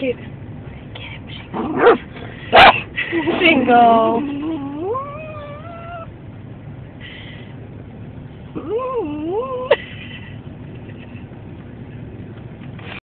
Get him. Get him, Shingo. Shingo.